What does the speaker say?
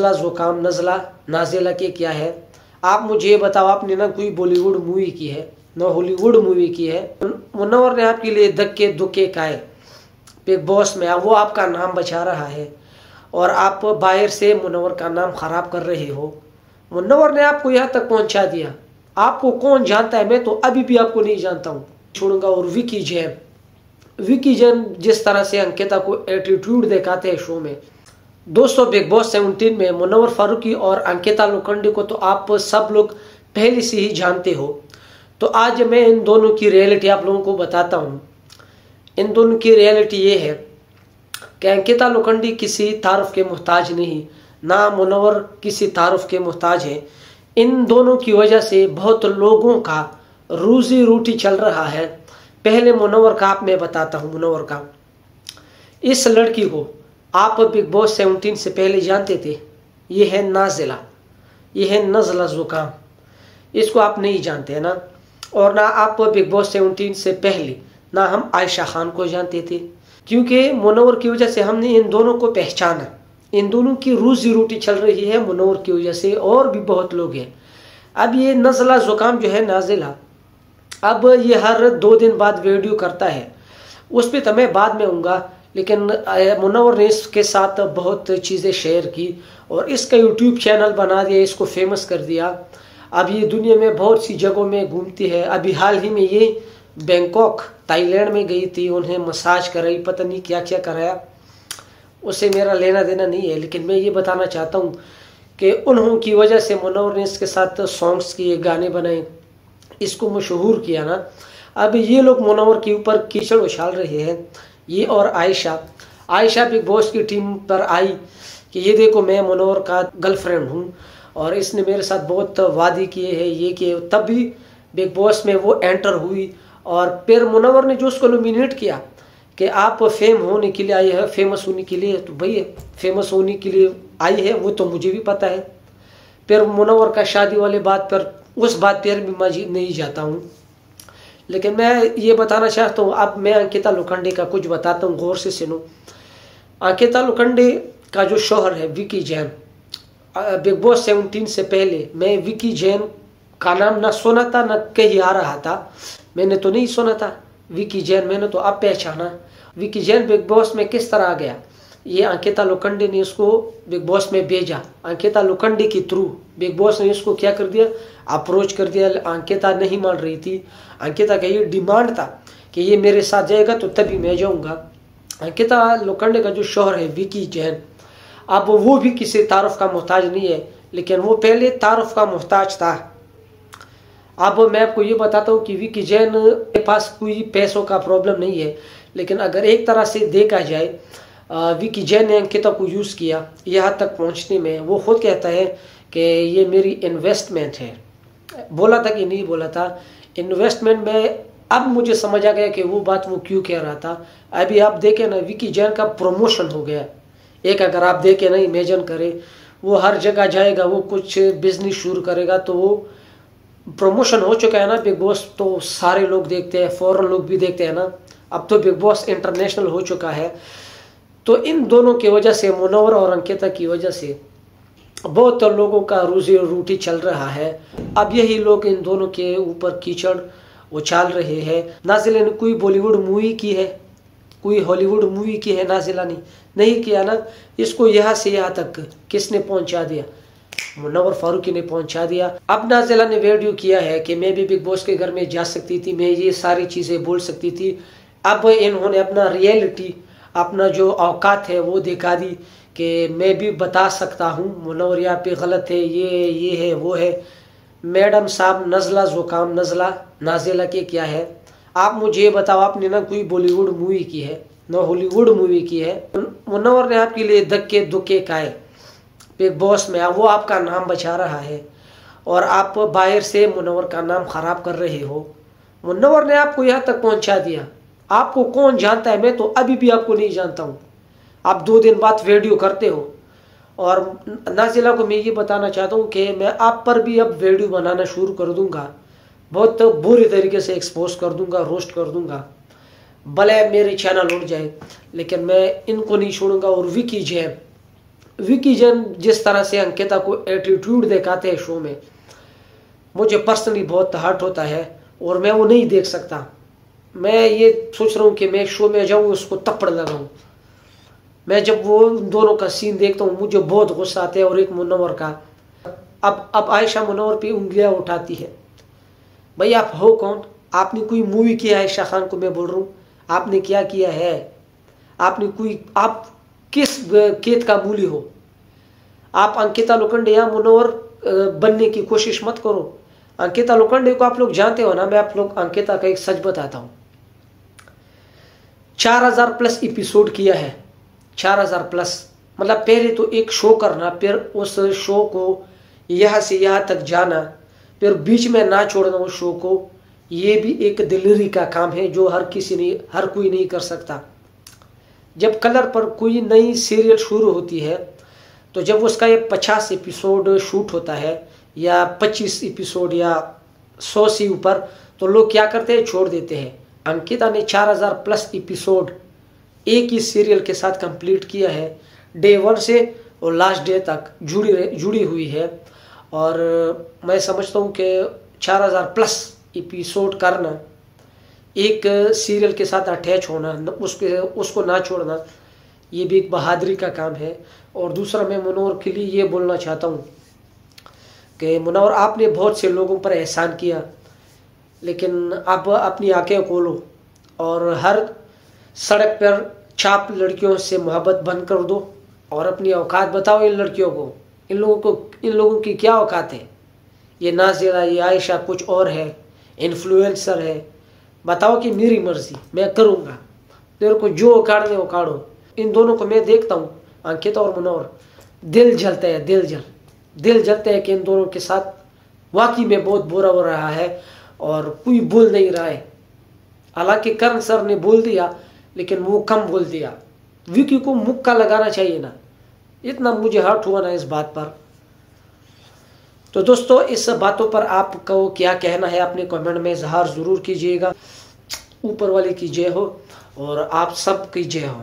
नज़ला, ज़ुकाम, नज़ला, नाजिला के क्या है? आप मुझे ये बताओ, आपने ना कोई बॉलीवुड मूवी की है? ना हॉलीवुड मूवी की है? मुनवर ने आपके लिए धक्के दुखे काए बिग बॉस में, वो आपका नाम बचा रहा है और आप बाहर से मुनवर का नाम ख़राब कर रहे हो। मुनवर ने आपको यहाँ तक पहुँचा दिया। आपको कौन जानता है? मैं तो अभी भी आपको नहीं जानता हूँ। छोड़ूँगा और विकी जैन। विकी जैन जिस तरह से अंकिता को एटीट्यूड दिखाते हैं शो में दोस्तों बिग बॉस सेवनटीन में मुनवर फारूकी और अंकिता लोखंडे को तो आप सब लोग पहले से ही जानते हो। तो आज मैं इन दोनों की रियलिटी आप लोगों को बताता हूँ। इन दोनों की रियलिटी ये है कि अंकिता लोखंडी किसी तारफ के मोहताज नहीं, ना मुनवर किसी तारफ के मोहताज है। इन दोनों की वजह से बहुत लोगों का रोजी रोटी चल रहा है। पहले मुनवर का आप, मैं बताता हूँ मुनवर का। इस लड़की को आप बिग बॉस सेवनटीन से पहले जानते थे, ये है नाजिला, ये है नजला ज़ुकाम। इसको आप नहीं जानते, हैं ना? और ना आप बिग बॉस सेवनटीन से पहले, ना हम आयशा खान को जानते थे, क्योंकि मुनवर की वजह से हमने इन दोनों को पहचाना। इन दोनों की रोजी रोटी चल रही है मुनवर की वजह से, और भी बहुत लोग हैं। अब ये नज़ला ज़ुकाम जो है नाजिला, अब ये हर दो दिन बाद वीडियो करता है। उस पर तो मैं बाद में आऊँगा लेकिन मुनवर ने इसके साथ बहुत चीज़ें शेयर की और इसका यूट्यूब चैनल बना दिया, इसको फ़ेमस कर दिया। अब ये दुनिया में बहुत सी जगहों में घूमती है। अभी हाल ही में ये बैंकॉक थाईलैंड में गई थी, उन्हें मसाज कराई, पता नहीं क्या क्या कराया। उससे मेरा लेना देना नहीं है, लेकिन मैं ये बताना चाहता हूँ कि उन्हों की वजह से मुनवर ने इसके साथ सॉन्ग्स किए, गाने बनाए। इसको मशहूर किया ना। अब ये लोग मुनवर के ऊपर कीचड़ उछाल रहे हैं। ये और आयशा। आयशा बिग बॉस की टीम पर आई कि ये देखो मैं मुनवर का गर्लफ्रेंड हूँ और इसने मेरे साथ बहुत वादे किए हैं, ये किए तब भी बिग बॉस में वो एंटर हुई और फिर मुनवर ने जो उसको नोमिनेट किया कि आप फेम होने के लिए आई है फ़ेमस होने के लिए तो भैया फ़ेमस होने के लिए आई है, वो तो मुझे भी पता है। फिर मुनवर का शादी वाले बात पर उस बात पर भी मैं नहीं जाता हूँ। लेकिन मैं ये बताना चाहता हूँ, अब मैं अंकिता लोखंडे का कुछ बताता हूँ, गौर से सुनो। अंकिता लोखंडे का जो शोहर है, Vicky Jain. Bigg Boss seventeen से पहले मैं विकी जैन का नाम ना सुना था ना कहीं आ रहा था। मैंने तो नहीं सुना था। विकी जैन मैंने तो अब पहचाना। विकी जैन बिग बॉस में किस तरह आ गया? ये अंकिता लोखंडे ने उसको बिग बॉस में भेजा। अंकिता लोखंडे के थ्रू बिग बॉस ने उसको क्या कर दिया? अप्रोच कर दिया। अंकिता नहीं मान रही थी। अंकिता का ये डिमांड था कि ये मेरे साथ जाएगा तो तभी मैं जाऊँगा। अंकिता लोखंडे का जो शोहर है, विकी जैन, अब वो भी किसी तारफ का मोहताज नहीं है, लेकिन वो पहले तारफ का मोहताज था। अब मैं आपको ये बताता हूँ कि विकी जैन के पास कोई पैसों का प्रॉब्लम नहीं है, लेकिन अगर एक तरह से देखा जाए विकी जैन ने अंकिता को यूज़ किया। यहाँ तक पहुँचने में वो खुद कहता है कि ये मेरी इन्वेस्टमेंट है। बोला था कि नहीं बोला था। इन्वेस्टमेंट में अब मुझे समझ आ गया कि वो बात वो क्यों कह रहा था। अभी आप देखें ना विकी जैन का प्रमोशन हो गया। एक अगर आप देखें ना इमेजन करें, वो हर जगह जाएगा, वो कुछ बिज़नेस शुरू करेगा तो वो प्रमोशन हो चुका है ना बिग बॉस तो सारे लोग देखते हैं फॉरन लोग भी देखते हैं ना। अब तो बिग बॉस इंटरनेशनल हो चुका है। तो इन दोनों की वजह से मुनवर और अंकिता की वजह से बहुत लोगों का रोजी रोटी चल रहा है। अब यही लोग इन दोनों के ऊपर कीचड़ उछाल रहे हैं। नाजिला ने कोई बॉलीवुड मूवी की है? कोई हॉलीवुड मूवी की है नाजिला ने? नहीं किया ना? इसको यहाँ से यहाँ तक किसने पहुँचा दिया? मुनवर फारूकी ने पहुँचा दिया। अब नाजिला ने वीडियो किया है कि मैं भी बिग बॉस के घर में जा सकती थी, मैं ये सारी चीज़ें बोल सकती थी। अब इन्होंने अपना रियलिटी अपना जो औकात है वो दिखा दी कि मैं भी बता सकता हूँ, मुनवर यहाँ पे गलत है, ये ये है, वो है। मैडम साहब, नज़ला ज़ुकाम, नज़ला नाजिला के क्या है? आप मुझे ये बताओ, आपने ना कोई बॉलीवुड मूवी की है? ना हॉलीवुड मूवी की है? मुनवर ने आपके लिए धक्के दुखे काए बिग बॉस में, वो आपका नाम बचा रहा है और आप बाहर से मुनवर का नाम ख़राब कर रहे हो। मुनवर ने आपको यहाँ तक पहुँचा दिया। आपको कौन जानता है? मैं तो अभी भी आपको नहीं जानता हूँ। आप दो दिन बाद वीडियो करते हो। और नाजिला को मैं ये बताना चाहता हूँ कि मैं आप पर भी अब वीडियो बनाना शुरू कर दूँगा। बहुत बुरे तरीके से एक्सपोज कर दूँगा रोस्ट कर दूँगा। भले मेरे चैनल उड़ जाए, लेकिन मैं इनको नहीं छोड़ूँगा। और विकी जैन विकी जैन जिस तरह से अंकिता को एटीट्यूड दिखाते हैं शो में, मुझे पर्सनली बहुत हर्ट होता है और मैं वो नहीं देख सकता। मैं ये सोच रहा हूँ कि मैं शो में जाऊँ, उसको तप्पड़ लगाऊँ मैं जब वो उन दोनों का सीन देखता हूँ, मुझे बहुत गुस्सा आता है और एक मुनवर का। अब अब आयशा मुनवर पे उंगलियाँ उठाती है। भाई आप हो कौन? आपने कोई मूवी किया है? आयशा खान को मैं बोल रहा हूँ। आपने क्या किया है? आपने कोई, आप किस केत का मूली हो? आप अंकिता लोखंडे या मुनवर बनने की कोशिश मत करो। अंकिता लोखंडे को आप लोग जानते हो ना, मैं आप लोग अंकिता का एक सच बताता हूँ। चार हज़ार प्लस एपिसोड किया है। चार हज़ार प्लस। मतलब पहले तो एक शो करना, फिर उस शो को यहाँ से यहाँ तक जाना, फिर बीच में ना छोड़ना उस शो को, ये भी एक दिलरी का काम है जो हर किसी ने, हर कोई नहीं कर सकता। जब कलर पर कोई नई सीरियल शुरू होती है तो जब उसका ये पचास एपिसोड शूट होता है, या पच्चीस एपिसोड या सौ से ऊपर तो लोग क्या करते हैं? छोड़ देते हैं। अंकिता ने चार हज़ार प्लस एपिसोड एक ही सीरियल के साथ कंप्लीट किया है। डे वन से और लास्ट डे तक जुड़ी जुड़ी हुई है। और मैं समझता हूँ कि चार हज़ार प्लस एपिसोड करना, एक सीरियल के साथ अटैच होना उसके, उसको ना छोड़ना, ये भी एक बहादुरी का काम है। और दूसरा, मैं मनोहर के लिए ये बोलना चाहता हूँ कि मनोहर आपने बहुत से लोगों पर एहसान किया। लेकिन अब अपनी आँखें खोलो और हर सड़क पर छाप लड़कियों से मोहब्बत बंद कर दो और अपनी औकात बताओ इन लड़कियों को। इन लोगों को, इन लोगों की क्या औकात है? ये नाजिरा ये आयशा कुछ और है, इन्फ्लुएंसर है। बताओ कि मेरी मर्ज़ी, मैं करूँगा। तेरे को जो उखाड़ने उखाड़ो इन दोनों को मैं देखता हूँ, अंकित और मनोहर। दिल जलता है, दिल जल। दिल जलते हैं कि इन दोनों के साथ वाकई में बहुत बुरा हो रहा है। और कोई बोल नहीं रहा है। हालाँकि करण सर ने बोल दिया, लेकिन वो कम बोल दिया। विकी को मुक्का लगाना चाहिए ना। इतना मुझे हर्ट हुआ ना इस बात पर। तो दोस्तों, इस बातों पर आपको क्या कहना है, अपने कमेंट में इजहार ज़रूर कीजिएगा। ऊपर वाले की जय हो और आप सब की जय हो।